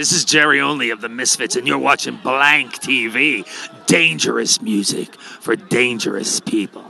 This is Jerry Only of the Misfits, and you're watching Blank TV. Dangerous music for dangerous people.